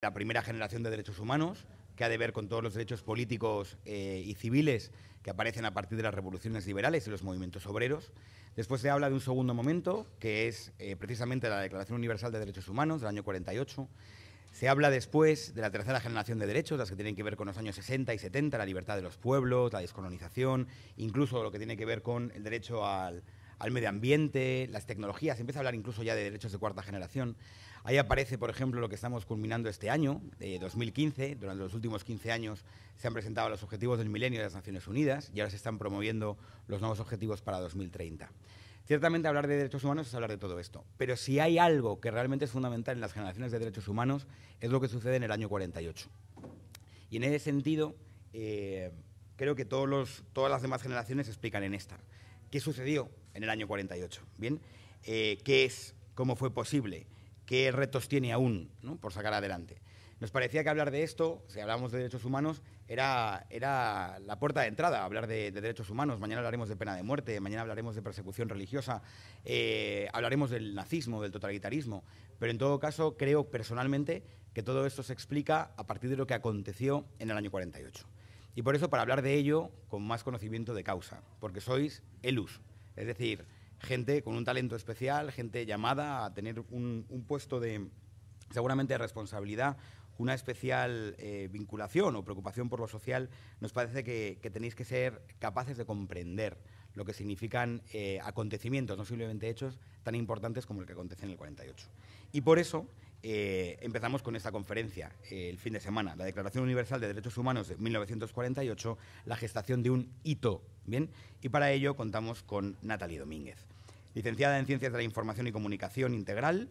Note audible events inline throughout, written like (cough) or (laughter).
la primera generación de derechos humanos, que ha de ver con todos los derechos políticos eh, y civiles que aparecen a partir de las revoluciones liberales y los movimientos obreros. Después se habla de un segundo momento, que es eh, precisamente la Declaración Universal de Derechos Humanos del año 48. Se habla después de la tercera generación de derechos, las que tienen que ver con los años 60 y 70, la libertad de los pueblos, la descolonización, incluso lo que tiene que ver con el derecho al, al medio ambiente, las tecnologías, se empieza a hablar incluso ya de derechos de cuarta generación. Ahí aparece, por ejemplo, lo que estamos culminando este año, de 2015. Durante los últimos 15 años se han presentado los objetivos del milenio de las Naciones Unidas y ahora se están promoviendo los nuevos objetivos para 2030. Ciertamente hablar de derechos humanos es hablar de todo esto, pero si hay algo que realmente es fundamental en las generaciones de derechos humanos es lo que sucede en el año 48. Y en ese sentido, eh, creo que todas las demás generaciones explican en esta. ¿Qué sucedió en el año 48? ¿Bien? Eh, ¿Qué es? ¿Cómo fue posible? ¿Qué retos tiene aún por sacar adelante? Nos parecía que hablar de esto, si hablamos de derechos humanos, era, era la puerta de entrada, hablar de, derechos humanos. Mañana hablaremos de pena de muerte, mañana hablaremos de persecución religiosa, eh, hablaremos del nazismo, del totalitarismo. Pero en todo caso, creo personalmente que todo esto se explica a partir de lo que aconteció en el año 48. Y por eso, para hablar de ello con más conocimiento de causa, porque sois ELUS, es decir, gente con un talento especial, gente llamada a tener un, puesto de, seguramente, de responsabilidad, una especial eh, vinculación o preocupación por lo social, nos parece que, tenéis que ser capaces de comprender lo que significan eh, acontecimientos, no simplemente hechos, tan importantes como el que acontece en el 48. Y por eso eh, empezamos con esta conferencia el fin de semana, la Declaración Universal de Derechos Humanos de 1948, la gestación de un hito, ¿bien? Y para ello contamos con Natalie Domínguez, licenciada en Ciencias de la Información y Comunicación Integral,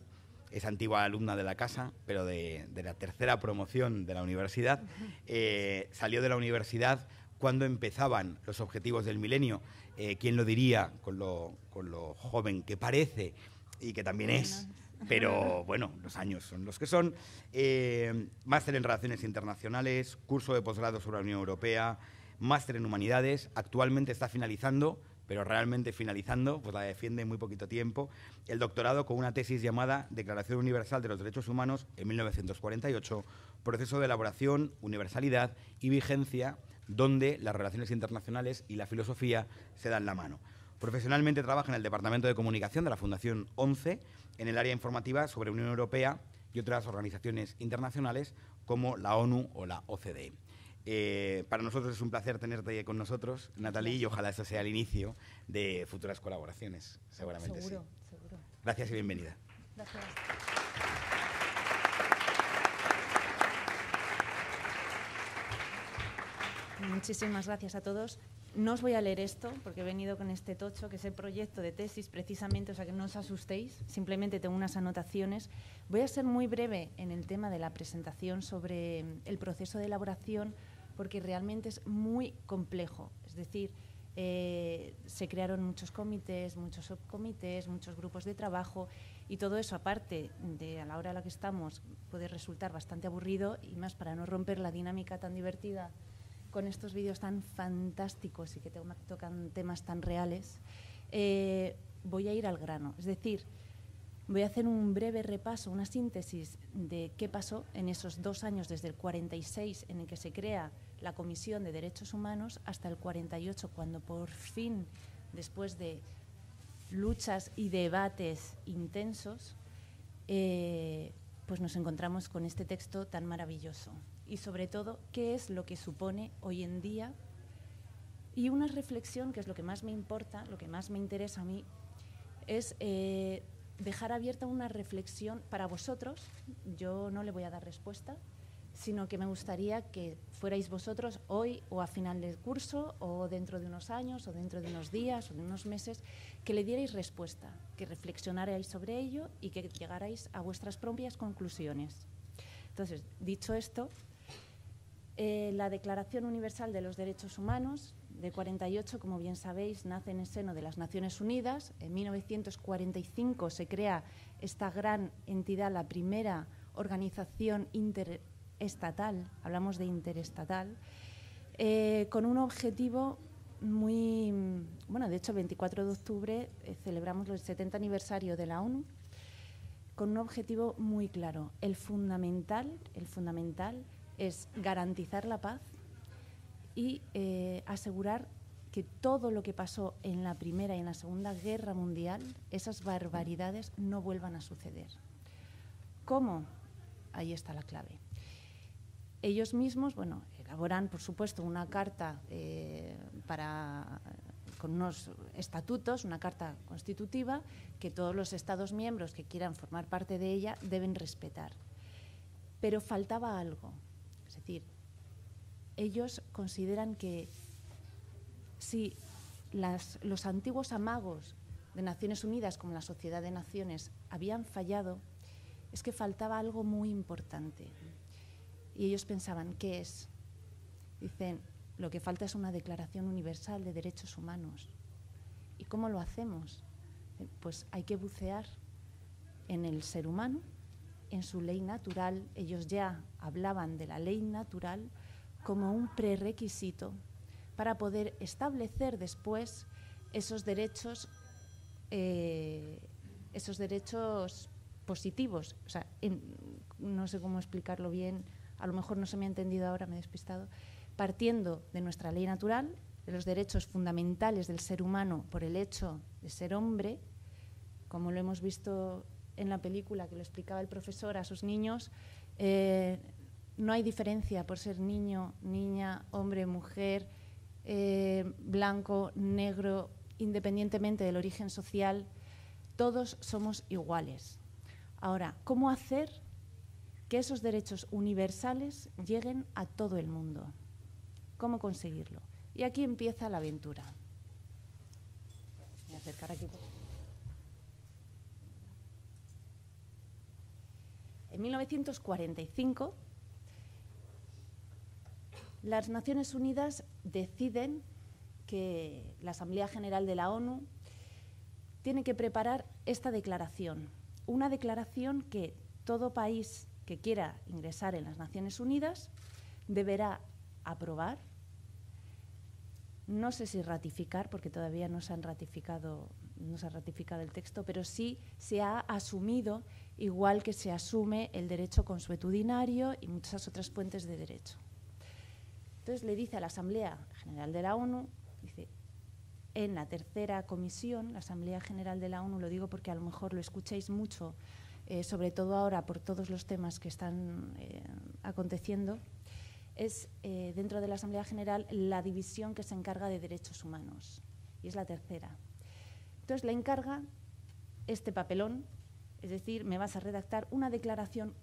es antigua alumna de la casa, pero de, la tercera promoción de la universidad. Eh, salió de la universidad cuando empezaban los objetivos del milenio. Eh, ¿Quién lo diría con lo, con lo joven que parece y que también es? Pero bueno, los años son los que son. Eh, máster en Relaciones Internacionales, curso de posgrado sobre la Unión Europea, máster en Humanidades. Actualmente está finalizando, pero realmente finalizando, pues la defiende en muy poquito tiempo, el doctorado con una tesis llamada Declaración Universal de los Derechos Humanos en 1948, proceso de elaboración, universalidad y vigencia, donde las relaciones internacionales y la filosofía se dan la mano. Profesionalmente trabaja en el Departamento de Comunicación de la Fundación 11, en el área informativa sobre Unión Europea y otras organizaciones internacionales como la ONU o la OCDE. Eh, para nosotros es un placer tenerte con nosotros, Natalie, y ojalá eso sea el inicio de futuras colaboraciones, seguramente. Seguro, seguro. Gracias y bienvenida. Gracias. Muchísimas gracias a todos. No os voy a leer esto porque he venido con este tocho, que es el proyecto de tesis precisamente, o sea que no os asustéis, simplemente tengo unas anotaciones. Voy a ser muy breve en el tema de la presentación sobre el proceso de elaboración porque realmente es muy complejo. Es decir, eh, se crearon muchos comités, muchos subcomités, muchos grupos de trabajo y todo eso, aparte de a la hora a la que estamos, puede resultar bastante aburrido y más para no romper la dinámica tan divertida con estos vídeos tan fantásticos y que tocan temas tan reales, eh, voy a ir al grano. Es decir, voy a hacer un breve repaso, una síntesis de qué pasó en esos dos años desde el 46 en el que se crea la Comisión de Derechos Humanos hasta el 48, cuando por fin, después de luchas y debates intensos, eh, pues nos encontramos con este texto tan maravilloso y sobre todo qué es lo que supone hoy en día. Y una reflexión, que es lo que más me importa, lo que más me interesa a mí, es eh, dejar abierta una reflexión para vosotros. Yo no le voy a dar respuesta, sino que me gustaría que fuerais vosotros hoy o a final del curso o dentro de unos años o dentro de unos días o de unos meses, que le dierais respuesta, que reflexionarais sobre ello y que llegarais a vuestras propias conclusiones. Entonces, dicho esto, eh, la Declaración Universal de los Derechos Humanos de 48, como bien sabéis, nace en el seno de las Naciones Unidas. En 1945 se crea esta gran entidad, la primera organización interestatal, hablamos de interestatal, eh, con un objetivo muy, bueno, de hecho el 24 de octubre eh, celebramos el 70 aniversario de la ONU con un objetivo muy claro. El fundamental, el fundamental es garantizar la paz y eh, asegurar que todo lo que pasó en la Primera y en la Segunda Guerra Mundial, esas barbaridades, no vuelvan a suceder. ¿Cómo? Ahí está la clave. Ellos mismos, bueno, elaboran, por supuesto, una carta eh, para con unos estatutos, una carta constitutiva, que todos los Estados miembros que quieran formar parte de ella deben respetar. Pero faltaba algo. Decir, ellos consideran que si los antiguos amagos de Naciones Unidas, como la Sociedad de Naciones, habían fallado, es que faltaba algo muy importante. Y ellos pensaban, ¿qué es? Dicen, lo que falta es una Declaración Universal de Derechos Humanos. ¿Y cómo lo hacemos? Pues hay que bucear en el ser humano, en su ley natural. Ellos ya hablaban de la ley natural como un prerequisito para poder establecer después esos derechos, eh, esos derechos positivos. O sea, no sé cómo explicarlo bien, a lo mejor no se me ha entendido ahora, me he despistado partiendo de nuestra ley natural, de los derechos fundamentales del ser humano por el hecho de ser hombre, como lo hemos visto en la película que lo explicaba el profesor a sus niños, eh, no hay diferencia por ser niño, niña, hombre, mujer, eh, blanco, negro, independientemente del origen social, todos somos iguales. Ahora, ¿cómo hacer que esos derechos universales lleguen a todo el mundo? cómo conseguirlo. Y aquí empieza la aventura. A acercar aquí. En 1945, las Naciones Unidas deciden que la Asamblea General de la ONU tiene que preparar esta declaración, una declaración que todo país que quiera ingresar en las Naciones Unidas deberá aprobar, no sé si ratificar, porque todavía no se han ratificado, no se ha ratificado el texto, pero sí se ha asumido, igual que se asume el derecho consuetudinario y muchas otras fuentes de derecho. Entonces le dice a la Asamblea General de la ONU, dice, en la tercera comisión, la Asamblea General de la ONU, lo digo porque a lo mejor lo escucháis mucho, eh, sobre todo ahora por todos los temas que están eh, aconteciendo, es eh, dentro de la Asamblea General la división que se encarga de derechos humanos, y es la tercera. Entonces le encarga este papelón, es decir, me vas a redactar una declaración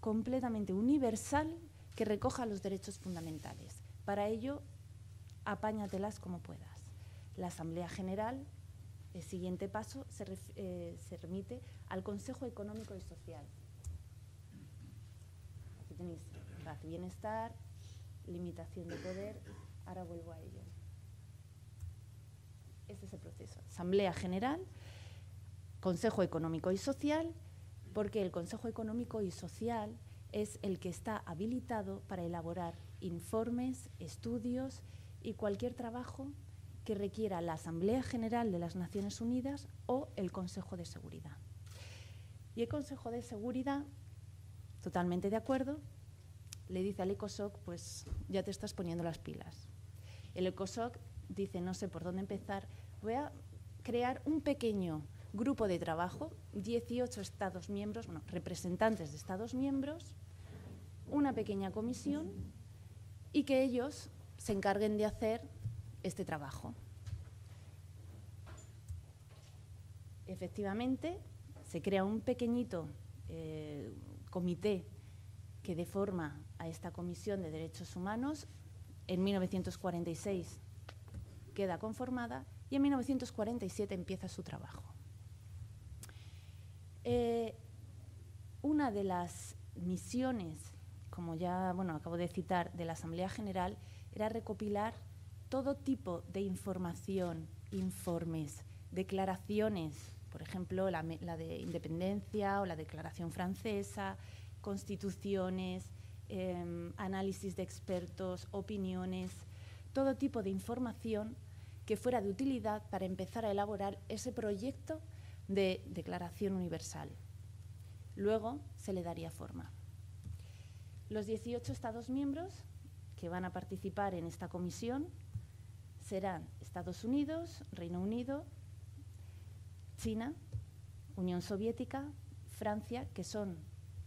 completamente universal que recoja los derechos fundamentales. Para ello, apáñatelas como puedas. La Asamblea General, el siguiente paso, se, eh, remite al Consejo Económico y Social. Aquí tenéis paz bienestar, limitación de poder, ahora vuelvo a ello. Este es el proceso. Asamblea General, Consejo Económico y Social, porque el Consejo Económico y Social es el que está habilitado para elaborar informes, estudios y cualquier trabajo que requiera la Asamblea General de las Naciones Unidas o el Consejo de Seguridad. Y el Consejo de Seguridad, totalmente de acuerdo, le dice al ECOSOC, pues ya te estás poniendo las pilas. El ECOSOC dice, no sé por dónde empezar, voy a crear un pequeño grupo de trabajo, 18 Estados miembros, bueno, representantes de Estados miembros, una pequeña comisión y que ellos se encarguen de hacer este trabajo. Efectivamente, se crea un pequeñito eh, comité que de forma a esta Comisión de Derechos Humanos. En 1946 queda conformada y en 1947 empieza su trabajo. Eh, una de las misiones, como ya bueno, acabo de citar, de la Asamblea General era recopilar todo tipo de información, informes, declaraciones, por ejemplo, la de independencia o la declaración francesa, constituciones, Em, análisis de expertos, opiniones, todo tipo de información que fuera de utilidad para empezar a elaborar ese proyecto de Declaración Universal. Luego se le daría forma. Los 18 Estados miembros que van a participar en esta comisión serán Estados Unidos, Reino Unido, China, Unión Soviética, Francia, que son,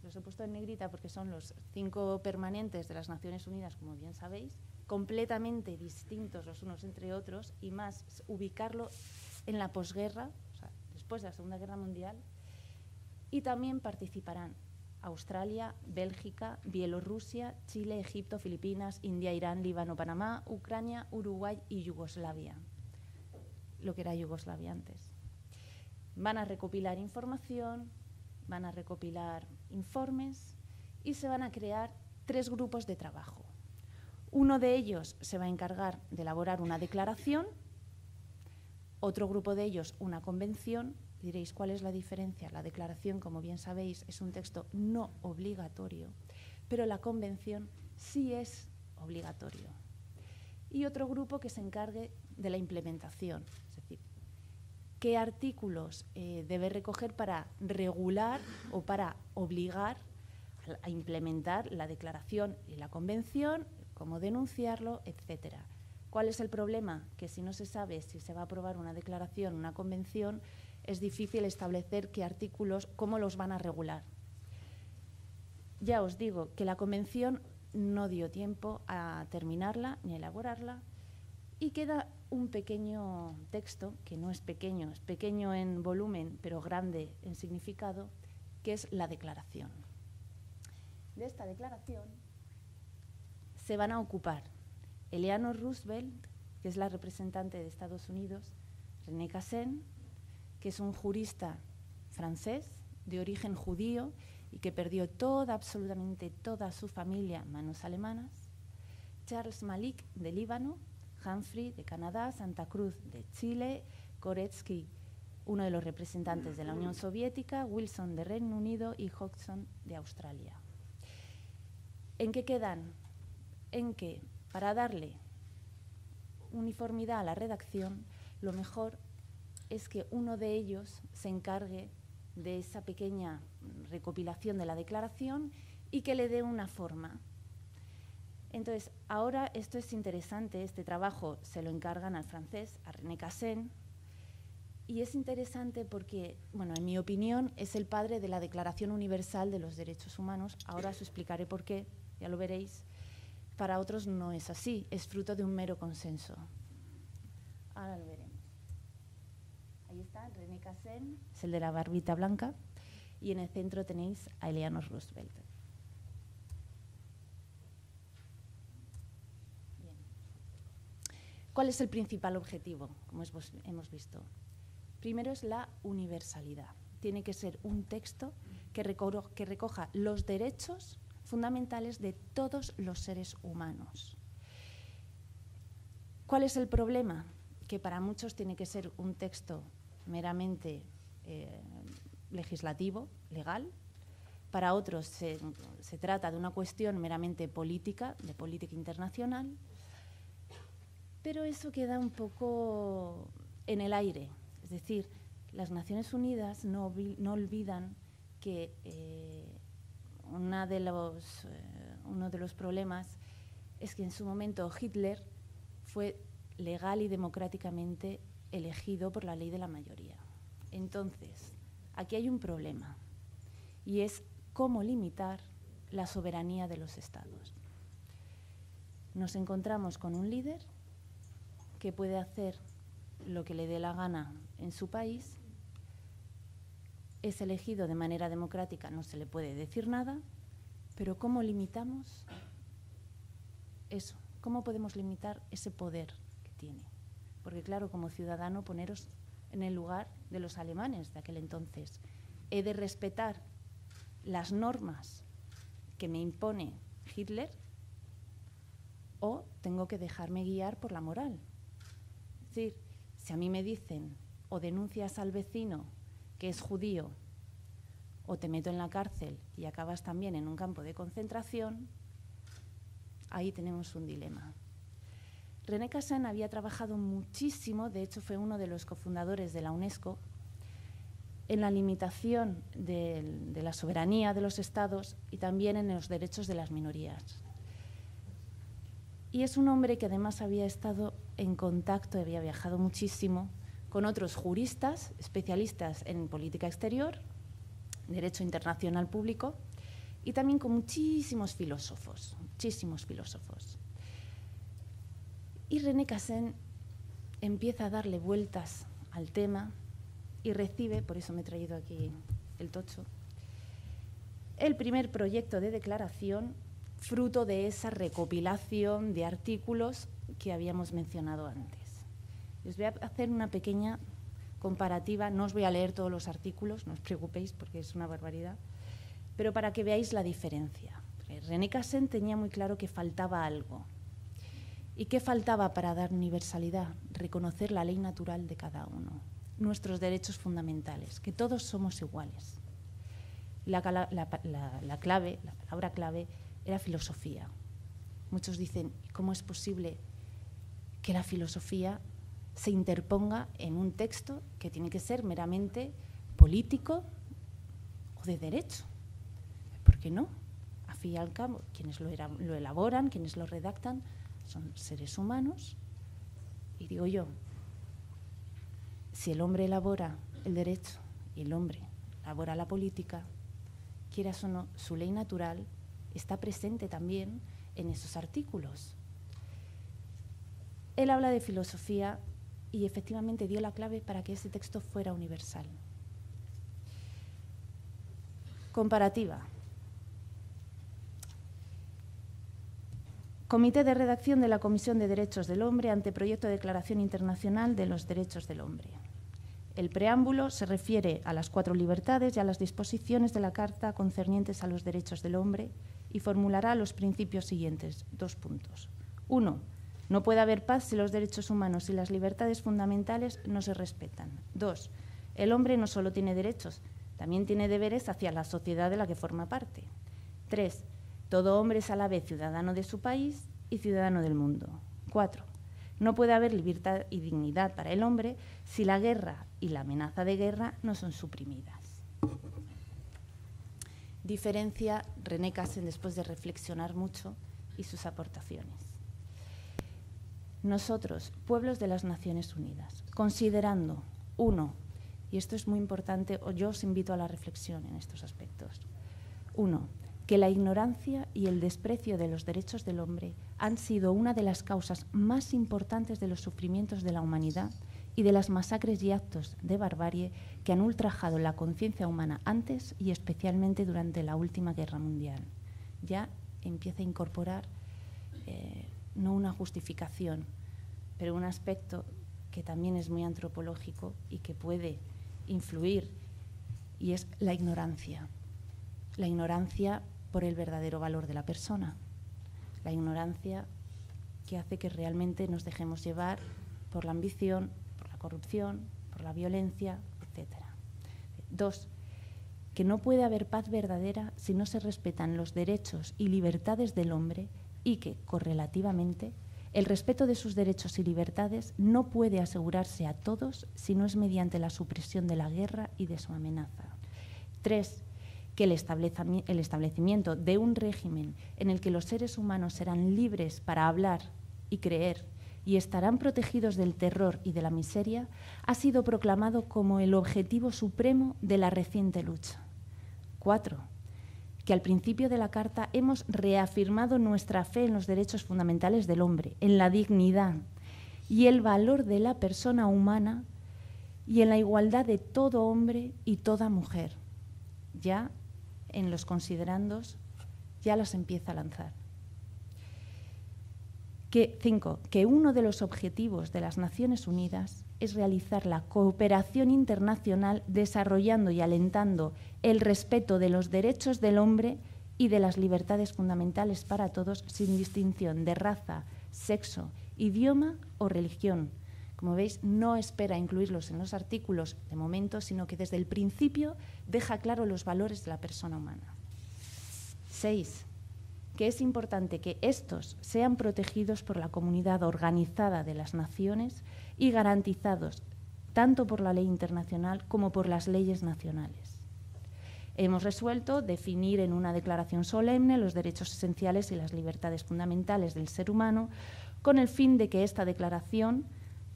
los he puesto en negrita porque son los cinco permanentes de las Naciones Unidas, como bien sabéis, completamente distintos los unos entre otros y más ubicarlo en la posguerra, o sea, después de la Segunda Guerra Mundial, y también participarán Australia, Bélgica, Bielorrusia, Chile, Egipto, Filipinas, India, Irán, Líbano, Panamá, Ucrania, Uruguay y Yugoslavia, lo que era Yugoslavia antes. Van a recopilar información, van a recopilar informes y se van a crear tres grupos de trabajo. Uno de ellos se va a encargar de elaborar una declaración, otro grupo de ellos una convención. Diréis, ¿cuál es la diferencia? La declaración, como bien sabéis, es un texto no obligatorio, pero la convención sí es obligatorio. Y otro grupo que se encargue de la implementación, es decir, qué artículos eh, debe recoger para regular o para obligar a implementar la declaración y la convención, cómo denunciarlo, etcétera. ¿Cuál es el problema? Que si no se sabe si se va a aprobar una declaración, una convención, es difícil establecer qué artículos, cómo los van a regular. Ya os digo que la convención no dio tiempo a terminarla ni a elaborarla y queda un pequeño texto, que no es pequeño, es pequeño en volumen, pero grande en significado, que es la declaración. De esta declaración se van a ocupar Eleanor Roosevelt, que es la representante de Estados Unidos, René Cassin, que es un jurista francés de origen judío y que perdió toda, absolutamente toda su familia en manos alemanas, Charles Malik de Líbano, Humphrey de Canadá, Santa Cruz de Chile, Koretsky, uno de los representantes de la Unión Soviética, Wilson de Reino Unido y Hodgson de Australia. ¿En qué quedan? En que para darle uniformidad a la redacción, lo mejor es que uno de ellos se encargue de esa pequeña recopilación de la declaración y que le dé una forma entonces, ahora esto es interesante, este trabajo se lo encargan al francés, a René Cassin, y es interesante porque, bueno, en mi opinión, es el padre de la Declaración Universal de los Derechos Humanos. Ahora os explicaré por qué, ya lo veréis. Para otros no es así, es fruto de un mero consenso. Ahora lo veremos. Ahí está, René Cassin, es el de la barbita blanca, y en el centro tenéis a Eleanor Roosevelt. ¿Cuál es el principal objetivo? Como hemos visto. Primero es la universalidad. Tiene que ser un texto que, recoja los derechos fundamentales de todos los seres humanos. ¿Cuál es el problema? Que para muchos tiene que ser un texto meramente eh, legislativo, legal. Para otros se trata de una cuestión meramente política, de política internacional pero eso queda un poco en el aire. Es decir, las Naciones Unidas no, olvidan que eh, de los, eh, uno de los problemas es que en su momento Hitler fue legal y democráticamente elegido por la ley de la mayoría. Entonces, aquí hay un problema y es cómo limitar la soberanía de los estados. Nos encontramos con un líder que puede hacer lo que le dé la gana en su país, es elegido de manera democrática, no se le puede decir nada, pero ¿cómo limitamos eso? ¿Cómo podemos limitar ese poder que tiene? Porque claro, como ciudadano, poneros en el lugar de los alemanes de aquel entonces. He de respetar las normas que me impone Hitler o tengo que dejarme guiar por la moral decir, si a mí me dicen o denuncias al vecino que es judío o te meto en la cárcel y acabas también en un campo de concentración, ahí tenemos un dilema. René Cassin había trabajado muchísimo, de hecho fue uno de los cofundadores de la UNESCO, en la limitación de, la soberanía de los estados y también en los derechos de las minorías. Y es un hombre que además había estado en contacto, había viajado muchísimo con otros juristas, especialistas en política exterior, derecho internacional público, y también con muchísimos filósofos, muchísimos filósofos. Y René Cassin empieza a darle vueltas al tema y recibe, por eso me he traído aquí el tocho, el primer proyecto de declaración fruto de esa recopilación de artículos que habíamos mencionado antes. Les voy a hacer una pequeña comparativa, no os voy a leer todos los artículos, no os preocupéis porque es una barbaridad, pero para que veáis la diferencia. René Cassin tenía muy claro que faltaba algo. ¿Y qué faltaba para dar universalidad? Reconocer la ley natural de cada uno, nuestros derechos fundamentales, que todos somos iguales. La, la clave, la palabra clave, era filosofía. Muchos dicen, ¿cómo es posible que la filosofía se interponga en un texto que tiene que ser meramente político o de derecho? ¿Por qué no? A fin y al cabo, quienes lo, elaboran, quienes lo redactan, son seres humanos. Y digo yo, si el hombre elabora el derecho y el hombre elabora la política, quieras o no, su ley natural está presente también en esos artículos. Él habla de filosofía y efectivamente dio la clave para que ese texto fuera universal. Comparativa. Comité de redacción de la Comisión de Derechos del Hombre ante Proyecto de Declaración Internacional de los Derechos del Hombre. El preámbulo se refiere a las cuatro libertades y a las disposiciones de la Carta concernientes a los derechos del hombre y formulará los principios siguientes. Dos puntos. Uno, no puede haber paz si los derechos humanos y las libertades fundamentales no se respetan. Dos, el hombre no solo tiene derechos, también tiene deberes hacia la sociedad de la que forma parte. Tres, todo hombre es a la vez ciudadano de su país y ciudadano del mundo. Cuatro, no puede haber libertad y dignidad para el hombre si la guerra y la amenaza de guerra no son suprimidas diferencia René Cassin después de reflexionar mucho y sus aportaciones. Nosotros, pueblos de las Naciones Unidas, considerando, uno, y esto es muy importante, yo os invito a la reflexión en estos aspectos, uno, que la ignorancia y el desprecio de los derechos del hombre han sido una de las causas más importantes de los sufrimientos de la humanidad y de las masacres y actos de barbarie que han ultrajado la conciencia humana antes y especialmente durante la última guerra mundial. Ya empieza a incorporar eh, no una justificación, pero un aspecto que también es muy antropológico y que puede influir, y es la ignorancia. La ignorancia por el verdadero valor de la persona. La ignorancia que hace que realmente nos dejemos llevar por la ambición, corrupción, por la violencia, etc. Dos, que no puede haber paz verdadera si no se respetan los derechos y libertades del hombre y que, correlativamente, el respeto de sus derechos y libertades no puede asegurarse a todos si no es mediante la supresión de la guerra y de su amenaza. Tres, que el establecimiento de un régimen en el que los seres humanos serán libres para hablar y creer y estarán protegidos del terror y de la miseria, ha sido proclamado como el objetivo supremo de la reciente lucha. Cuatro, que al principio de la Carta hemos reafirmado nuestra fe en los derechos fundamentales del hombre, en la dignidad y el valor de la persona humana y en la igualdad de todo hombre y toda mujer. Ya en los considerandos ya las empieza a lanzar. Que, cinco, que uno de los objetivos de las Naciones Unidas es realizar la cooperación internacional desarrollando y alentando el respeto de los derechos del hombre y de las libertades fundamentales para todos sin distinción de raza, sexo, idioma o religión. Como veis, no espera incluirlos en los artículos de momento, sino que desde el principio deja claro los valores de la persona humana. Seis, que es importante que estos sean protegidos por la comunidad organizada de las naciones y garantizados tanto por la ley internacional como por las leyes nacionales. Hemos resuelto definir en una declaración solemne los derechos esenciales y las libertades fundamentales del ser humano con el fin de que esta declaración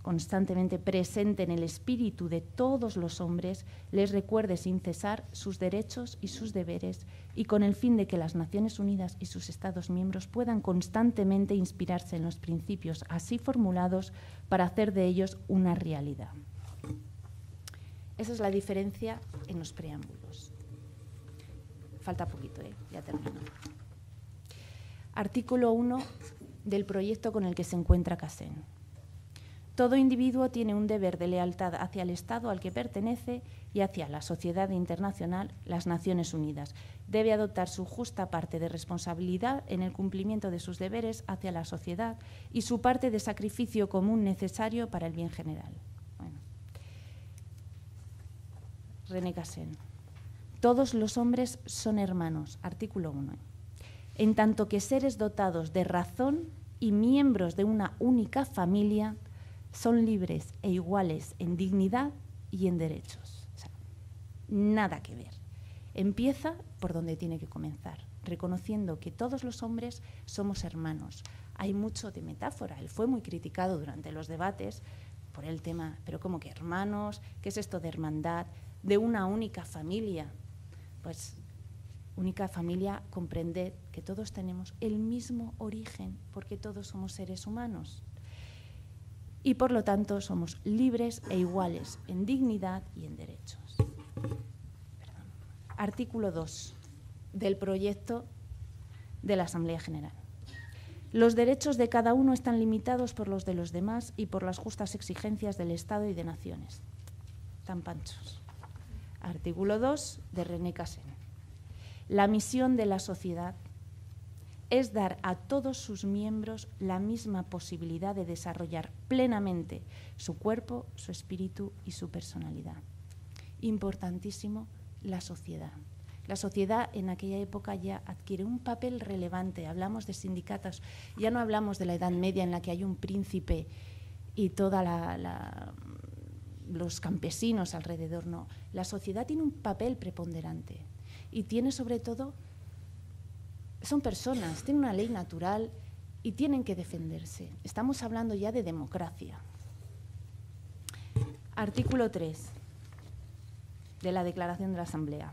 constantemente presente en el espíritu de todos los hombres, les recuerde sin cesar sus derechos y sus deberes y con el fin de que las Naciones Unidas y sus Estados miembros puedan constantemente inspirarse en los principios así formulados para hacer de ellos una realidad. Esa es la diferencia en los preámbulos. Falta poquito, ¿eh? ya termino. Artículo 1 del proyecto con el que se encuentra CASEN. Todo individuo tiene un deber de lealtad hacia el Estado al que pertenece y hacia la sociedad internacional, las Naciones Unidas. Debe adoptar su justa parte de responsabilidad en el cumplimiento de sus deberes hacia la sociedad y su parte de sacrificio común necesario para el bien general. René Cassin. Todos los hombres son hermanos. Artículo 1. En tanto que seres dotados de razón y miembros de una única familia, son libres e iguales en dignidad y en derechos. nada que ver. Empieza por donde tiene que comenzar, reconociendo que todos los hombres somos hermanos. Hay mucho de metáfora. Él fue muy criticado durante los debates por el tema, pero ¿cómo que hermanos? ¿Qué es esto de hermandad? De una única familia. Pues única familia comprende que todos tenemos el mismo origen, porque todos somos seres humanos y por lo tanto somos libres e iguales en dignidad y en derechos. Artículo 2 del proyecto de la Asamblea General. Los derechos de cada uno están limitados por los de los demás y por las justas exigencias del Estado y de naciones. Tan panchos. Artículo 2 de René Cassin. La misión de la sociedad es dar a todos sus miembros la misma posibilidad de desarrollar plenamente su cuerpo, su espíritu y su personalidad. Importantísimo, la sociedad. La sociedad en aquella época ya adquiere un papel relevante. Hablamos de sindicatos, ya no hablamos de la Edad Media en la que hay un príncipe y todos los campesinos alrededor, no. La sociedad tiene un papel preponderante y tiene sobre todo son personas, tienen una ley natural y tienen que defenderse. Estamos hablando ya de democracia. Artículo 3 de la Declaración de la Asamblea.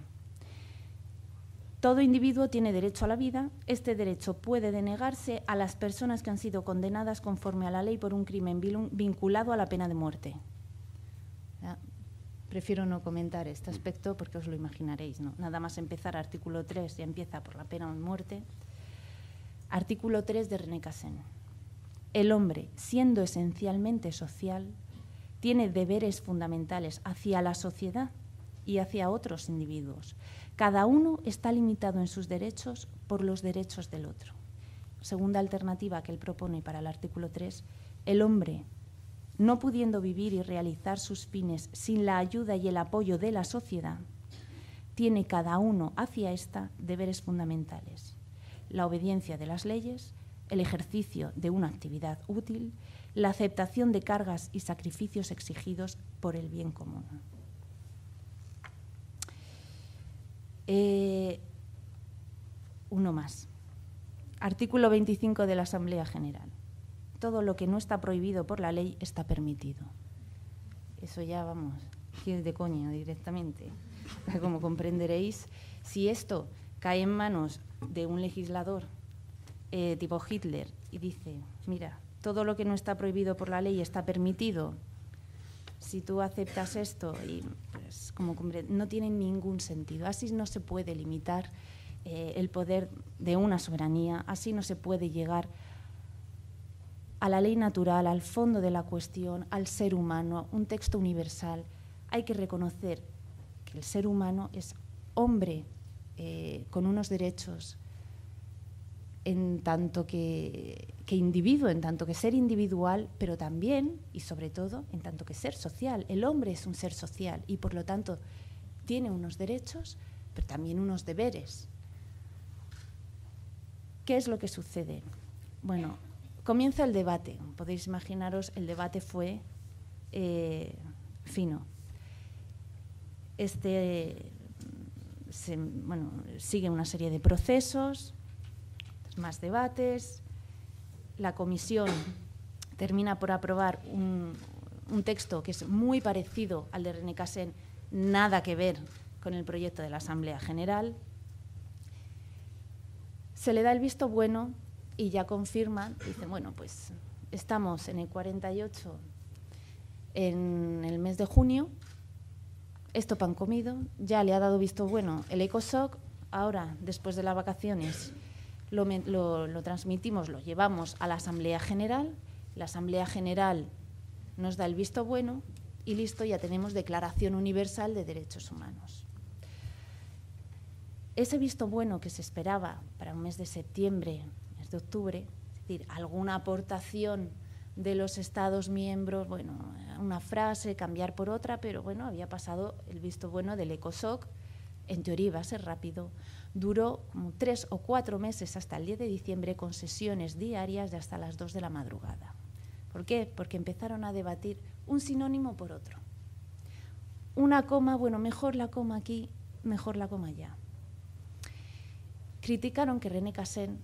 Todo individuo tiene derecho a la vida. Este derecho puede denegarse a las personas que han sido condenadas conforme a la ley por un crimen vinculado a la pena de muerte. Prefiero no comentar este aspecto porque os lo imaginaréis. ¿no? Nada más empezar, artículo 3 ya empieza por la pena de muerte. Artículo 3 de René Cassin. El hombre, siendo esencialmente social, tiene deberes fundamentales hacia la sociedad y hacia otros individuos. Cada uno está limitado en sus derechos por los derechos del otro. Segunda alternativa que él propone para el artículo 3, el hombre no pudiendo vivir y realizar sus fines sin la ayuda y el apoyo de la sociedad, tiene cada uno hacia esta deberes fundamentales. La obediencia de las leyes, el ejercicio de una actividad útil, la aceptación de cargas y sacrificios exigidos por el bien común. Eh, uno más. Artículo 25 de la Asamblea General todo lo que no está prohibido por la ley está permitido. Eso ya, vamos, es de coño directamente. (laughs) Como comprenderéis, si esto cae en manos de un legislador eh, tipo Hitler y dice, mira, todo lo que no está prohibido por la ley está permitido, si tú aceptas esto, y pues, como no tiene ningún sentido. Así no se puede limitar eh, el poder de una soberanía, así no se puede llegar a la ley natural, al fondo de la cuestión, al ser humano, un texto universal. Hay que reconocer que el ser humano es hombre eh, con unos derechos en tanto que, que, individuo, en tanto que ser individual, pero también y sobre todo en tanto que ser social. El hombre es un ser social y por lo tanto tiene unos derechos, pero también unos deberes. ¿Qué es lo que sucede? Bueno, Comienza el debate. Podéis imaginaros, el debate fue eh, fino. Este bueno, sigue una serie de procesos, más debates. La comisión termina por aprobar un, un texto que es muy parecido al de René Cassin, nada que ver con el proyecto de la Asamblea General. Se le da el visto bueno y ya confirman, dicen, bueno, pues estamos en el 48 en el mes de junio, esto pan comido, ya le ha dado visto bueno el ECOSOC, ahora, después de las vacaciones, lo, lo, transmitimos, lo llevamos a la Asamblea General, la Asamblea General nos da el visto bueno y listo, ya tenemos Declaración Universal de Derechos Humanos. Ese visto bueno que se esperaba para un mes de septiembre, de octubre, es decir, alguna aportación de los Estados miembros, bueno, una frase, cambiar por otra, pero bueno, había pasado el visto bueno del ECOSOC, en teoría iba a ser rápido, duró como tres o cuatro meses hasta el 10 de diciembre con sesiones diarias de hasta las 2 de la madrugada. ¿Por qué? Porque empezaron a debatir un sinónimo por otro. Una coma, bueno, mejor la coma aquí, mejor la coma allá. Criticaron que René Cassin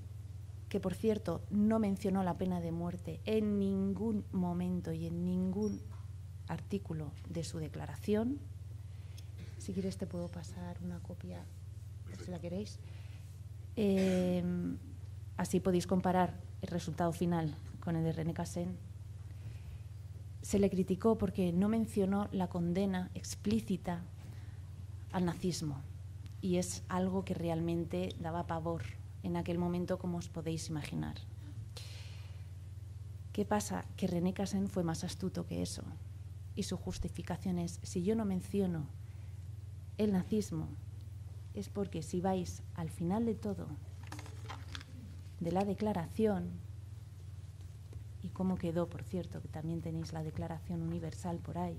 que por cierto no mencionó la pena de muerte en ningún momento y en ningún artículo de su declaración. Si quieres te puedo pasar una copia, si la queréis. Em, así podéis comparar el resultado final con el de René Cassin. Se le criticó porque no mencionó la condena explícita al nazismo y es algo que realmente daba pavor en aquel momento, como os podéis imaginar. ¿Qué pasa? Que René Cassin fue más astuto que eso. Y su justificación es, si yo no menciono el nazismo, es porque si vais al final de todo, de la declaración, y cómo quedó, por cierto, que también tenéis la Declaración Universal por ahí,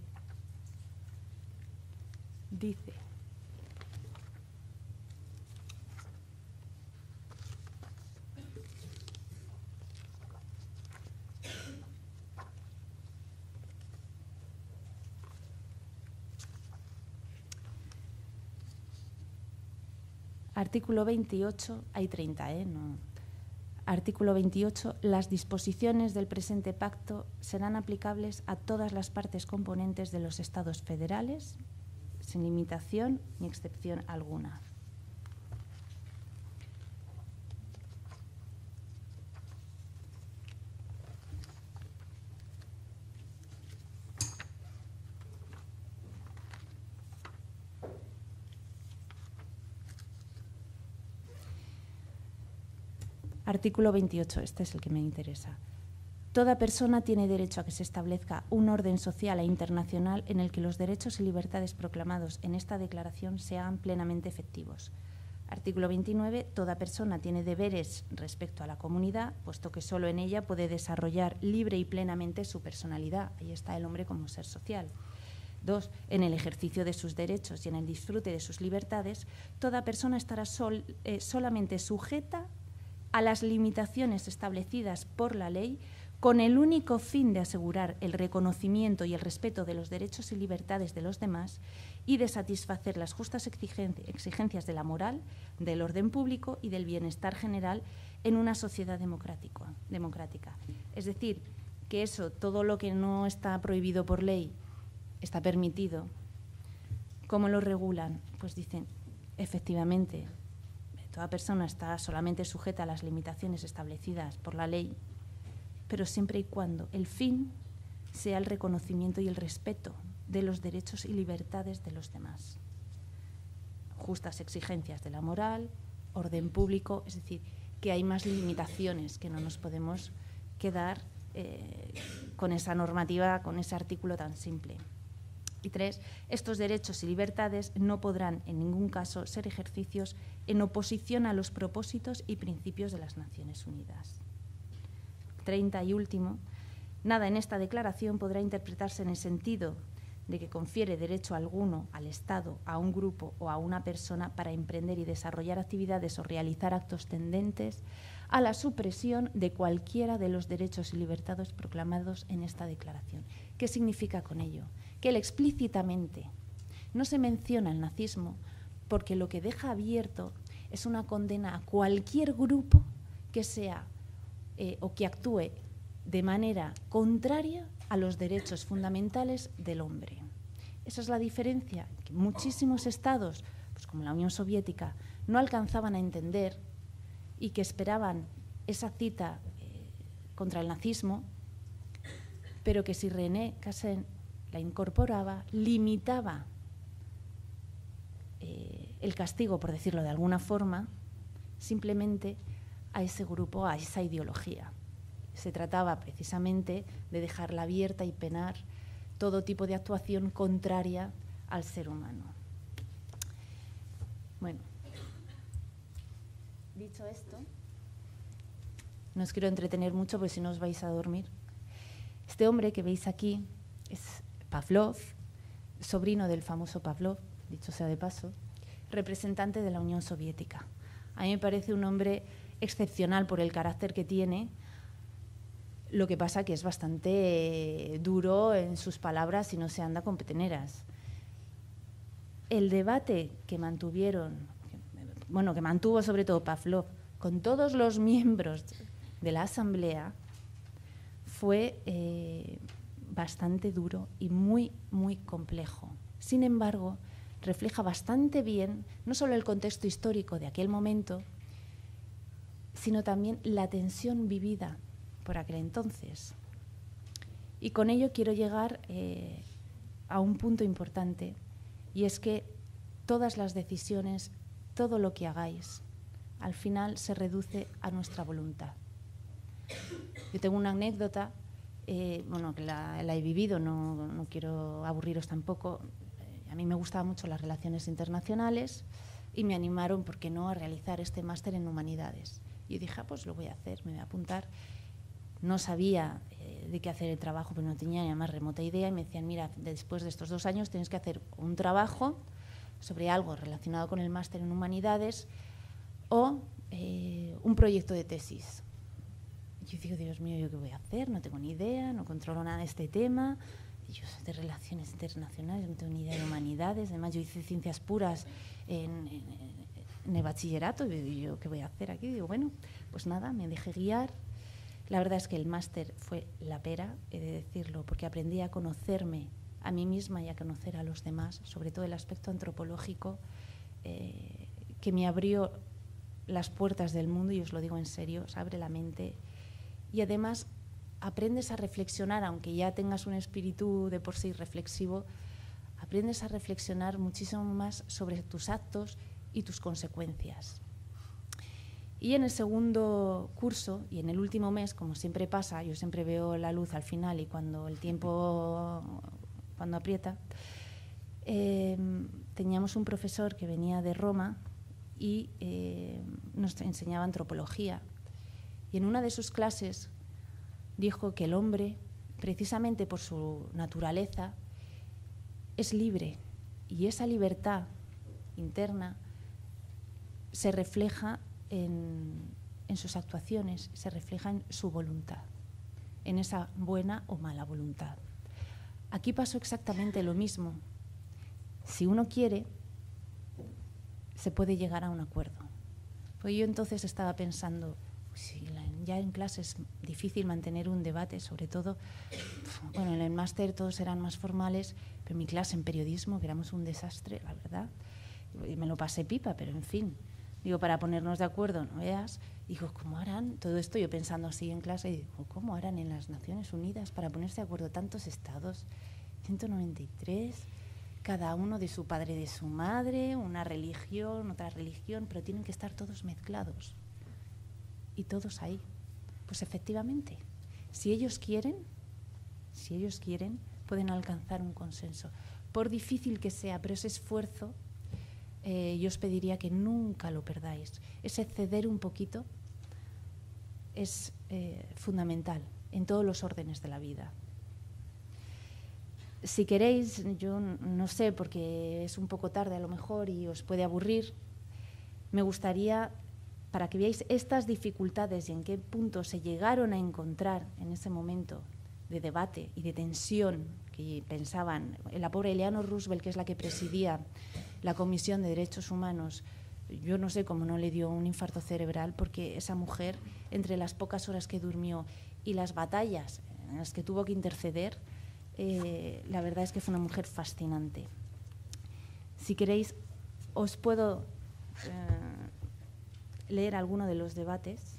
dice, Artículo 28, hay 30, ¿eh? No. Artículo 28. Las disposiciones del presente pacto serán aplicables a todas las partes componentes de los Estados federales, sin limitación ni excepción alguna. Artículo 28, este es el que me interesa. Toda persona tiene derecho a que se establezca un orden social e internacional en el que los derechos y libertades proclamados en esta declaración sean plenamente efectivos. Artículo 29. Toda persona tiene deberes respecto a la comunidad, puesto que solo en ella puede desarrollar libre y plenamente su personalidad. Ahí está el hombre como ser social. Dos, en el ejercicio de sus derechos y en el disfrute de sus libertades, toda persona estará eh, solamente sujeta a las limitaciones establecidas por la ley con el único fin de asegurar el reconocimiento y el respeto de los derechos y libertades de los demás y de satisfacer las justas exigencias de la moral, del orden público y del bienestar general en una sociedad democrática. Es decir, que eso, todo lo que no está prohibido por ley, está permitido. ¿Cómo lo regulan? Pues dicen, efectivamente, Toda persona está solamente sujeta a las limitaciones establecidas por la ley, pero siempre y cuando el fin sea el reconocimiento y el respeto de los derechos y libertades de los demás. Justas exigencias de la moral, orden público, es decir, que hay más limitaciones, que no nos podemos quedar eh, con esa normativa, con ese artículo tan simple. Y tres, estos derechos y libertades no podrán en ningún caso ser ejercicios en oposición a los propósitos y principios de las Naciones Unidas. Treinta y último, nada en esta declaración podrá interpretarse en el sentido de que confiere derecho alguno al Estado, a un grupo o a una persona para emprender y desarrollar actividades o realizar actos tendentes a la supresión de cualquiera de los derechos y libertades proclamados en esta declaración. ¿Qué significa con ello? Que él explícitamente no se menciona el nazismo porque lo que deja abierto es una condena a cualquier grupo que sea eh, o que actúe de manera contraria a los derechos fundamentales del hombre. Esa es la diferencia que muchísimos estados, pues como la Unión Soviética, no alcanzaban a entender y que esperaban esa cita eh, contra el nazismo, pero que si René Cassin la incorporaba, limitaba eh, el castigo, por decirlo de alguna forma, simplemente a ese grupo, a esa ideología. Se trataba precisamente de dejarla abierta y penar todo tipo de actuación contraria al ser humano. Bueno, dicho esto, no os quiero entretener mucho porque si no os vais a dormir. Este hombre que veis aquí es Pavlov, sobrino del famoso Pavlov, dicho sea de paso, representante de la Unión Soviética. A mí me parece un hombre excepcional por el carácter que tiene, lo que pasa que es bastante duro en sus palabras y no se anda con peteneras. El debate que mantuvieron, bueno, que mantuvo sobre todo Pavlov con todos los miembros de la Asamblea fue eh, bastante duro y muy, muy complejo. Sin embargo, refleja bastante bien no solo el contexto histórico de aquel momento, sino también la tensión vivida por aquel entonces. Y con ello quiero llegar eh, a un punto importante, y es que todas las decisiones, todo lo que hagáis, al final se reduce a nuestra voluntad. Yo tengo una anécdota, eh, bueno, que la, he vivido, no, no quiero aburriros tampoco. A mí me gustaban mucho las relaciones internacionales y me animaron, ¿por qué no?, a realizar este máster en humanidades. Yo dije, ah, pues lo voy a hacer, me voy a apuntar. No sabía eh, de qué hacer el trabajo, pero no tenía ni más remota idea. Y me decían, mira, después de estos dos años tienes que hacer un trabajo sobre algo relacionado con el máster en humanidades o eh, un proyecto de tesis. Y yo digo, Dios mío, ¿yo qué voy a hacer? No tengo ni idea, no controlo nada de este tema yo soy de relaciones internacionales, no tengo ni idea de humanidades, además yo hice ciencias puras en, el bachillerato, y yo, ¿qué voy a hacer aquí? Digo, bueno, pues nada, me dejé guiar. La verdad es que el máster fue la pera, he de decirlo, porque aprendí a conocerme a mí misma y a conocer a los demás, sobre todo el aspecto antropológico, eh, que me abrió las puertas del mundo, y os lo digo en serio, se abre la mente. Y además aprendes a reflexionar, aunque ya tengas un espíritu de por sí reflexivo, aprendes a reflexionar muchísimo más sobre tus actos y tus consecuencias. Y en el segundo curso y en el último mes, como siempre pasa, yo siempre veo la luz al final y cuando el tiempo, cuando aprieta, eh, teníamos un profesor que venía de Roma y eh, nos enseñaba antropología. Y en una de sus clases dijo que el hombre, precisamente por su naturaleza, es libre y esa libertad interna se refleja en, sus actuaciones, se refleja en su voluntad, en esa buena o mala voluntad. Aquí pasó exactamente lo mismo. Si uno quiere, se puede llegar a un acuerdo. Pues yo entonces estaba pensando, si ya en clase es difícil mantener un debate, sobre todo, bueno, en el máster todos eran más formales, pero mi clase en periodismo, que éramos un desastre, la verdad, me lo pasé pipa, pero en fin, digo, para ponernos de acuerdo, ¿no veas? Digo, ¿cómo harán? Todo esto yo pensando así en clase, digo, ¿cómo harán en las Naciones Unidas para ponerse de acuerdo tantos estados? 193, cada uno de su padre, de su madre, una religión, otra religión, pero tienen que estar todos mezclados y todos ahí. Pues efectivamente, si ellos quieren, si ellos quieren, pueden alcanzar un consenso. Por difícil que sea, pero ese esfuerzo, eh, yo os pediría que nunca lo perdáis. Ese ceder un poquito es eh, fundamental en todos los órdenes de la vida. Si queréis, yo no sé, porque es un poco tarde a lo mejor y os puede aburrir, me gustaría para que veáis estas dificultades y en qué punto se llegaron a encontrar en ese momento de debate y de tensión porque pensaban, la pobre Eleanor Roosevelt, que es la que presidía la Comisión de Derechos Humanos, yo no sé cómo no le dio un infarto cerebral, porque esa mujer, entre las pocas horas que durmió y las batallas en las que tuvo que interceder, eh, la verdad es que fue una mujer fascinante. Si queréis, os puedo eh, leer alguno de los debates.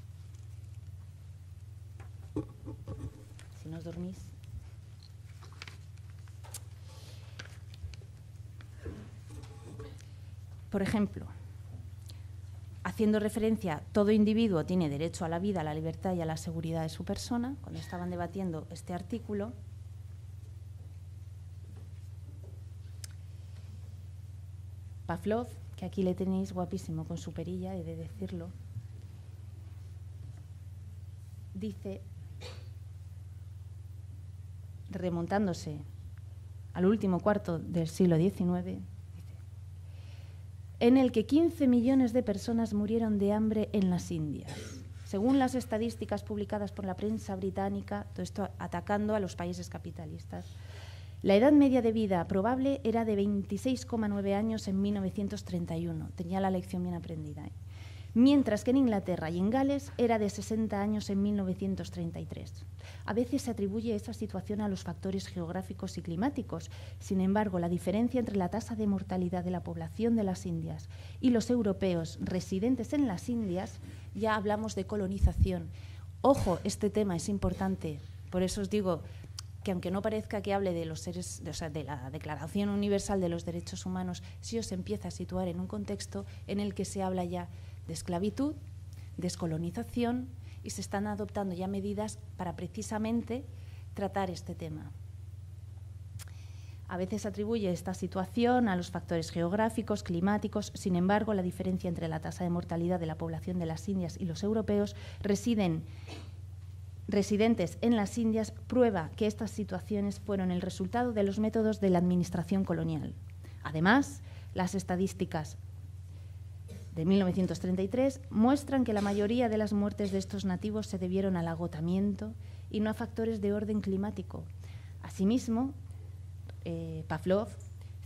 Si no os dormís. Por ejemplo, haciendo referencia, todo individuo tiene derecho a la vida, a la libertad y a la seguridad de su persona, cuando estaban debatiendo este artículo, Pavlov, que aquí le tenéis guapísimo con su perilla, he de decirlo, dice, remontándose al último cuarto del siglo XIX, en el que 15 millones de personas murieron de hambre en las Indias. Según las estadísticas publicadas por la prensa británica, todo esto atacando a los países capitalistas. La edad media de vida probable era de 26,9 años en 1931. Tenía la lección bien aprendida. ¿eh? Mientras que en Inglaterra y en Gales era de 60 años en 1933. A veces se atribuye esta situación a los factores geográficos y climáticos. Sin embargo, la diferencia entre la tasa de mortalidad de la población de las Indias y los europeos residentes en las Indias, ya hablamos de colonización. Ojo, este tema es importante. Por eso os digo, que aunque no parezca que hable de los seres, de, la Declaración Universal de los Derechos Humanos, sí os empieza a situar en un contexto en el que se habla ya de esclavitud, descolonización y se están adoptando ya medidas para precisamente tratar este tema. A veces atribuye esta situación a los factores geográficos, climáticos, sin embargo, la diferencia entre la tasa de mortalidad de la población de las Indias y los europeos residen residentes en las Indias prueba que estas situaciones fueron el resultado de los métodos de la administración colonial. Además, las estadísticas de 1933 muestran que la mayoría de las muertes de estos nativos se debieron al agotamiento y no a factores de orden climático. Asimismo, eh, Pavlov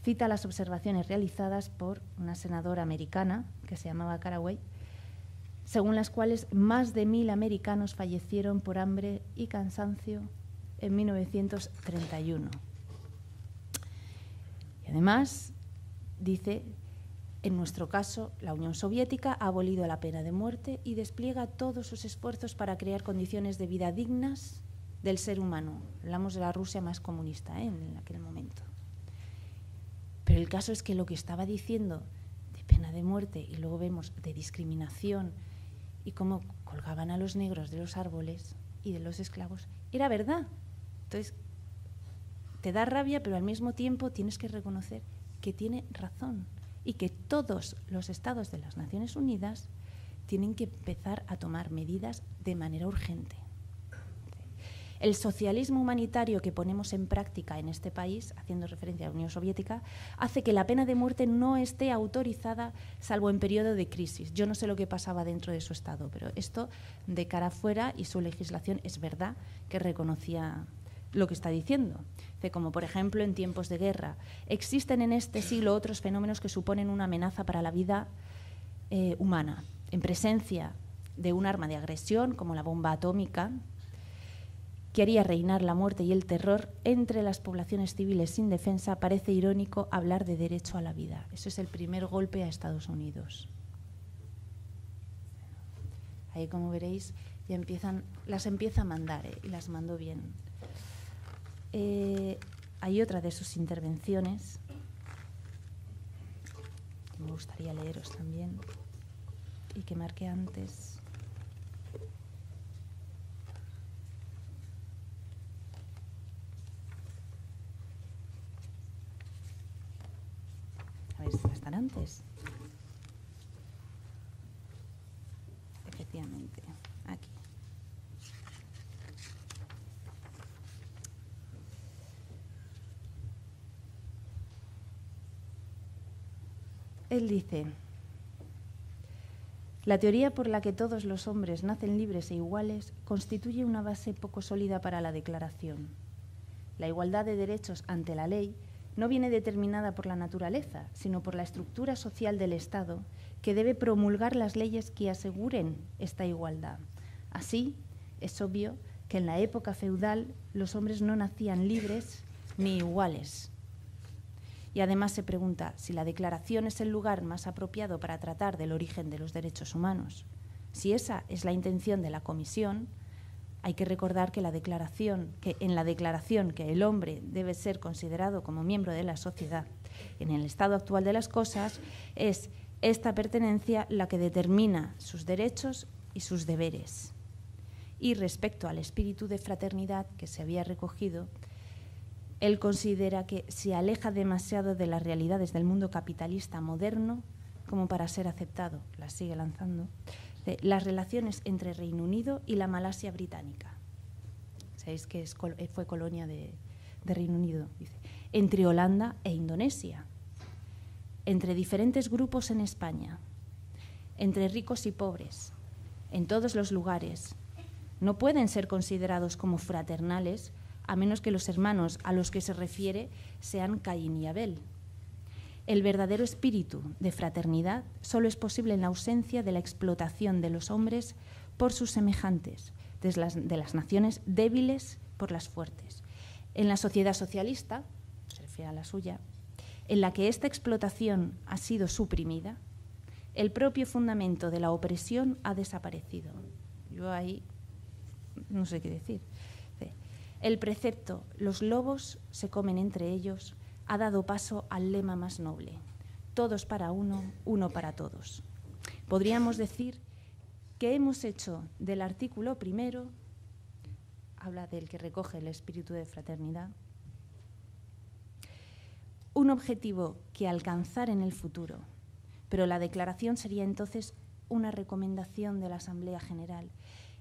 cita las observaciones realizadas por una senadora americana que se llamaba Caraway, según las cuales más de mil americanos fallecieron por hambre y cansancio en 1931. Y además, dice, en nuestro caso, la Unión Soviética ha abolido la pena de muerte y despliega todos sus esfuerzos para crear condiciones de vida dignas del ser humano. Hablamos de la Rusia más comunista ¿eh? en aquel momento. Pero el caso es que lo que estaba diciendo de pena de muerte y luego vemos de discriminación, y cómo colgaban a los negros de los árboles y de los esclavos, era verdad. Entonces, te da rabia, pero al mismo tiempo tienes que reconocer que tiene razón y que todos los estados de las Naciones Unidas tienen que empezar a tomar medidas de manera urgente. El socialismo humanitario que ponemos en práctica en este país, haciendo referencia a la Unión Soviética, hace que la pena de muerte no esté autorizada salvo en periodo de crisis. Yo no sé lo que pasaba dentro de su Estado, pero esto de cara afuera y su legislación es verdad que reconocía lo que está diciendo. como por ejemplo en tiempos de guerra. Existen en este siglo otros fenómenos que suponen una amenaza para la vida eh, humana. En presencia de un arma de agresión como la bomba atómica, que haría reinar la muerte y el terror entre las poblaciones civiles sin defensa, parece irónico hablar de derecho a la vida. Eso es el primer golpe a Estados Unidos. Ahí, como veréis, ya empiezan, las empieza a mandar ¿eh? y las mandó bien. Eh, hay otra de sus intervenciones que me gustaría leeros también y que marqué antes. A ver si están antes. Efectivamente, aquí. Él dice, la teoría por la que todos los hombres nacen libres e iguales constituye una base poco sólida para la declaración La igualdad de derechos ante la ley no viene determinada por la naturaleza, sino por la estructura social del Estado, que debe promulgar las leyes que aseguren esta igualdad. Así, es obvio que en la época feudal los hombres no nacían libres ni iguales. Y además se pregunta si la declaración es el lugar más apropiado para tratar del origen de los derechos humanos. Si esa es la intención de la comisión, hay que recordar que, en la declaración que el hombre debe ser considerado como miembro de la sociedad en el estado actual de las cosas, es esta pertenencia la que determina sus derechos y sus deberes. Y respecto al espíritu de fraternidad que se había recogido, él considera que se aleja demasiado de las realidades del mundo capitalista moderno como para ser aceptado, la sigue lanzando, las relaciones entre Reino Unido y la Malasia británica. Sabéis que fue colonia de, Reino Unido. entre Holanda e Indonesia, entre diferentes grupos en España, entre ricos y pobres, en todos los lugares. No pueden ser considerados como fraternales a menos que los hermanos a los que se refiere sean Caín y Abel. El verdadero espíritu de fraternidad solo es posible en la ausencia de la explotación de los hombres por sus semejantes, de las, de las naciones débiles por las fuertes. En la sociedad socialista, se refiere a la suya, en la que esta explotación ha sido suprimida, el propio fundamento de la opresión ha desaparecido. Yo ahí no sé qué decir. El precepto los lobos se comen entre ellos ha dado paso al lema más noble, todos para uno, uno para todos. Podríamos decir que hemos hecho del artículo primero, habla del que recoge el espíritu de fraternidad, un objetivo que alcanzar en el futuro, pero la declaración sería entonces una recomendación de la Asamblea General.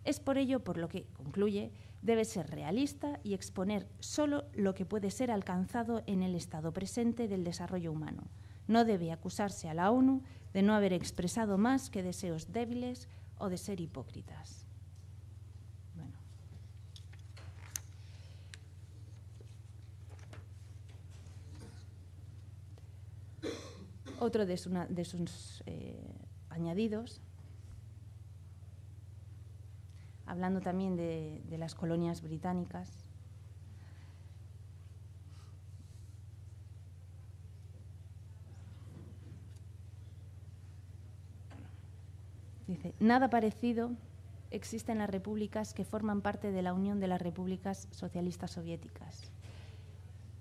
Es por ello por lo que concluye debe ser realista y exponer solo lo que puede ser alcanzado en el estado presente del desarrollo humano. No debe acusarse a la ONU de no haber expresado más que deseos débiles o de ser hipócritas. Otro de, sus eh, añadidos hablando también de, las colonias británicas. Dice, nada parecido existe en las repúblicas que forman parte de la Unión de las Repúblicas Socialistas Soviéticas.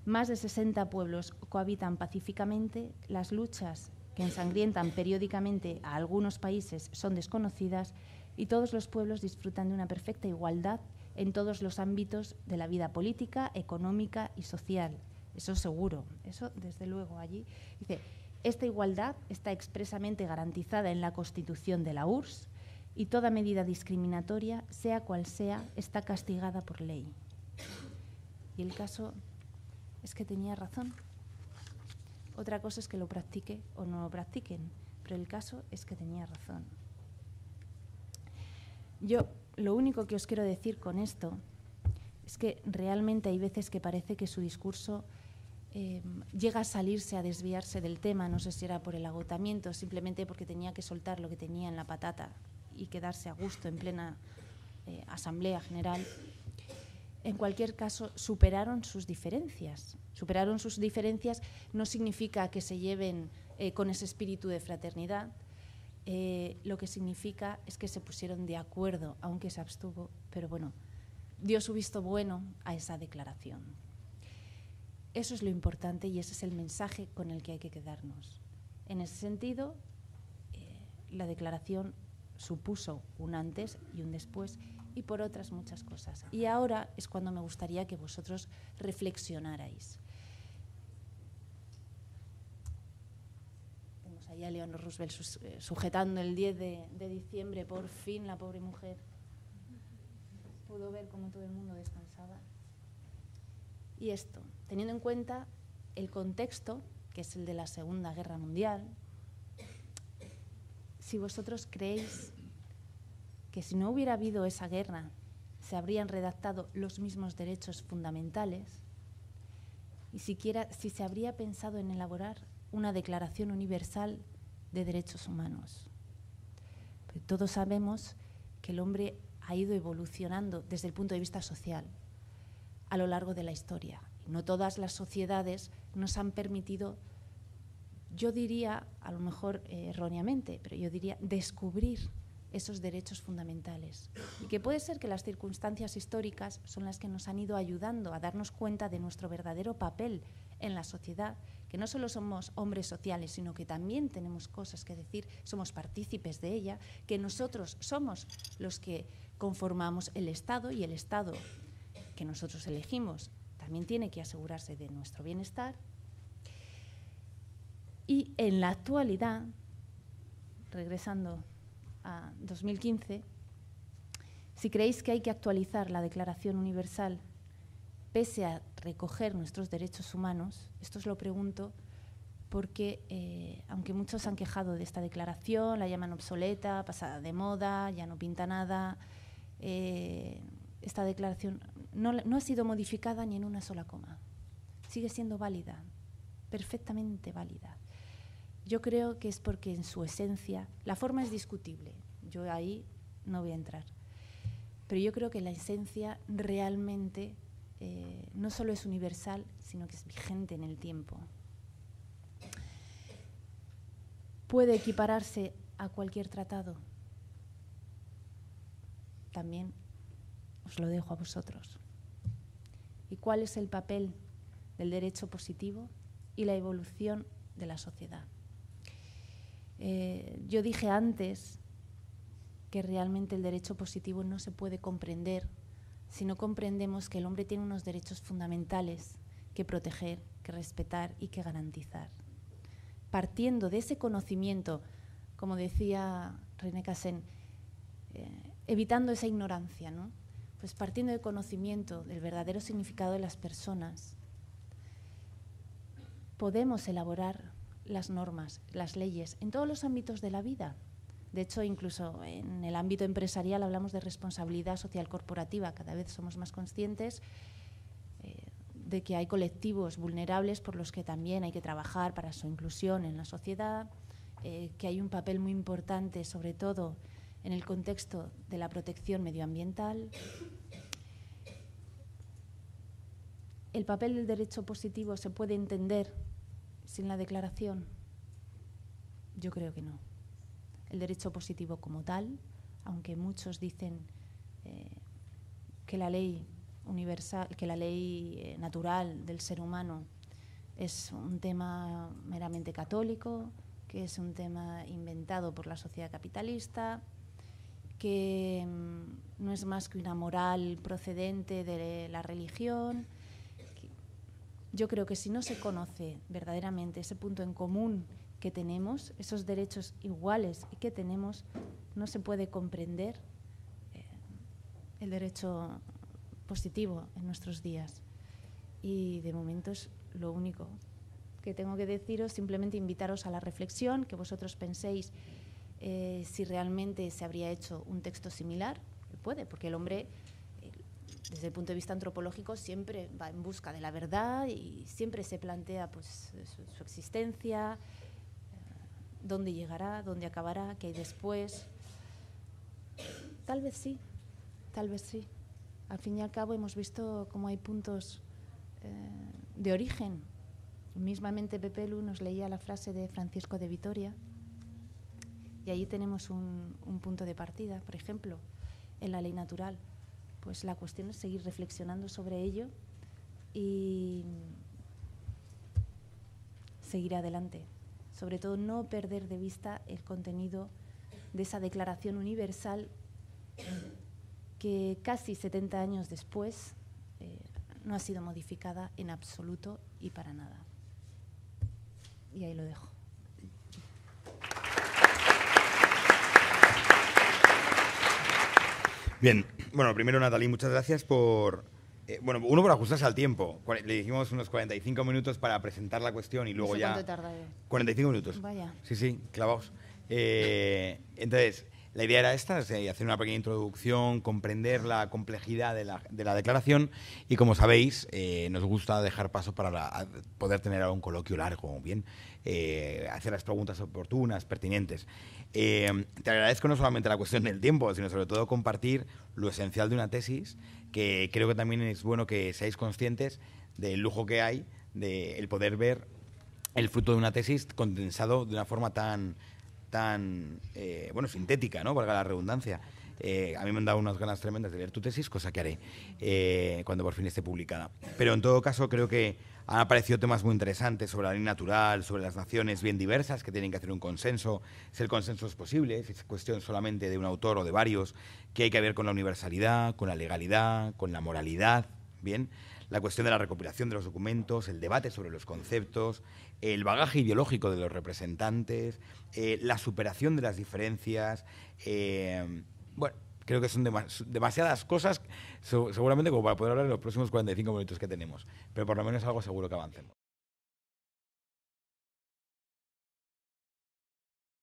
Más de 60 pueblos cohabitan pacíficamente, las luchas que ensangrientan periódicamente a algunos países son desconocidas y todos los pueblos disfrutan de una perfecta igualdad en todos los ámbitos de la vida política, económica y social. Eso seguro, eso desde luego allí. Dice, esta igualdad está expresamente garantizada en la Constitución de la URSS y toda medida discriminatoria, sea cual sea, está castigada por ley. Y el caso es que tenía razón. Otra cosa es que lo practique o no lo practiquen, pero el caso es que tenía razón. Yo lo único que os quiero decir con esto es que realmente hay veces que parece que su discurso eh, llega a salirse, a desviarse del tema, no sé si era por el agotamiento, simplemente porque tenía que soltar lo que tenía en la patata y quedarse a gusto en plena eh, asamblea general. En cualquier caso, superaron sus diferencias. Superaron sus diferencias no significa que se lleven eh, con ese espíritu de fraternidad, eh, lo que significa es que se pusieron de acuerdo, aunque se abstuvo, pero bueno, dio su visto bueno a esa declaración. Eso es lo importante y ese es el mensaje con el que hay que quedarnos. En ese sentido, eh, la declaración supuso un antes y un después y por otras muchas cosas. Y ahora es cuando me gustaría que vosotros reflexionarais. Y a Leonor Roosevelt eh, sujetando el 10 de, diciembre, por fin la pobre mujer pudo ver cómo todo el mundo descansaba. Y esto, teniendo en cuenta el contexto, que es el de la Segunda Guerra Mundial, si vosotros creéis que si no hubiera habido esa guerra, se habrían redactado los mismos derechos fundamentales, ni siquiera si se habría pensado en elaborar una declaración universal de derechos humanos. todos sabemos que el hombre ha ido evolucionando desde el punto de vista social a lo largo de la historia. No todas las sociedades nos han permitido, yo diría, a lo mejor eh, erróneamente, pero yo diría descubrir esos derechos fundamentales. Y que puede ser que las circunstancias históricas son las que nos han ido ayudando a darnos cuenta de nuestro verdadero papel en la sociedad, que no solo somos hombres sociales, sino que también tenemos cosas que decir, somos partícipes de ella, que nosotros somos los que conformamos el Estado y el Estado que nosotros elegimos también tiene que asegurarse de nuestro bienestar. Y en la actualidad, regresando a 2015, si creéis que hay que actualizar la Declaración Universal pese a recoger nuestros derechos humanos, esto os lo pregunto porque, eh, aunque muchos han quejado de esta declaración, la llaman obsoleta, pasada de moda, ya no pinta nada, eh, esta declaración no, no ha sido modificada ni en una sola coma. Sigue siendo válida, perfectamente válida. Yo creo que es porque en su esencia, la forma es discutible, yo ahí no voy a entrar, pero yo creo que la esencia realmente eh, no solo es universal, sino que es vigente en el tiempo. Puede equipararse a cualquier tratado. También os lo dejo a vosotros. ¿Y cuál es el papel del derecho positivo y la evolución de la sociedad? Eh, yo dije antes que realmente el derecho positivo no se puede comprender si no comprendemos que el hombre tiene unos derechos fundamentales que proteger, que respetar y que garantizar. Partiendo de ese conocimiento, como decía René Cassin, eh, evitando esa ignorancia, ¿no? pues partiendo del conocimiento del verdadero significado de las personas, podemos elaborar las normas, las leyes en todos los ámbitos de la vida de hecho, incluso en el ámbito empresarial hablamos de responsabilidad social corporativa. Cada vez somos más conscientes eh, de que hay colectivos vulnerables por los que también hay que trabajar para su inclusión en la sociedad, eh, que hay un papel muy importante, sobre todo en el contexto de la protección medioambiental. ¿El papel del derecho positivo se puede entender sin la declaración? Yo creo que no el derecho positivo como tal, aunque muchos dicen eh, que la ley universal, que la ley eh, natural del ser humano es un tema meramente católico, que es un tema inventado por la sociedad capitalista, que mm, no es más que una moral procedente de la religión. Yo creo que si no se conoce verdaderamente ese punto en común que tenemos, esos derechos iguales que tenemos, no se puede comprender eh, el derecho positivo en nuestros días. Y de momento es lo único que tengo que deciros, simplemente invitaros a la reflexión, que vosotros penséis eh, si realmente se habría hecho un texto similar. Puede, porque el hombre, eh, desde el punto de vista antropológico, siempre va en busca de la verdad y siempre se plantea pues, su existencia, dónde llegará, dónde acabará, qué hay después. Tal vez sí, tal vez sí. Al fin y al cabo hemos visto cómo hay puntos eh, de origen. Mismamente Pepe Lu nos leía la frase de Francisco de Vitoria y ahí tenemos un punto de partida, por ejemplo, en la ley natural. Pues la cuestión es seguir reflexionando sobre ello y seguir adelante sobre todo no perder de vista el contenido de esa Declaración Universal que casi 70 años después eh, no ha sido modificada en absoluto y para nada. Y ahí lo dejo. Bien, bueno, primero Natalie, muchas gracias por, eh, bueno, uno por ajustarse al tiempo. Le dijimos unos 45 minutos para presentar la cuestión y luego ya... ¿Cuánto tarda? 45 minutos. Vaya. Sí, sí, clavaos. Eh, entonces, La idea era esta, hacer una pequeña introducción, comprender la complejidad de la, de la declaración y, como sabéis, eh, nos gusta dejar paso para poder tener un coloquio largo, bien, eh, hacer las preguntas oportunas, pertinentes. Eh, te agradezco no solamente la cuestión del tiempo, sino sobre todo compartir lo esencial de una tesis, que creo que también es bueno que seáis conscientes del lujo que hay de el poder ver el fruto de una tesis condensado de una forma tan tan eh, bueno sintética, ¿no? Valga la redundancia. Eh, a mí me han dado unas ganas tremendas de leer tu tesis, cosa que haré eh, cuando por fin esté publicada. Pero en todo caso creo que han aparecido temas muy interesantes sobre la ley natural, sobre las naciones bien diversas que tienen que hacer un consenso, si el consenso es posible, si es cuestión solamente de un autor o de varios, que hay que ver con la universalidad, con la legalidad, con la moralidad, bien la cuestión de la recopilación de los documentos, el debate sobre los conceptos, el bagaje ideológico de los representantes, eh, la superación de las diferencias. Eh, bueno, creo que son demasiadas cosas, seguramente como para poder hablar en los próximos 45 minutos que tenemos, pero por lo menos algo seguro que avancemos.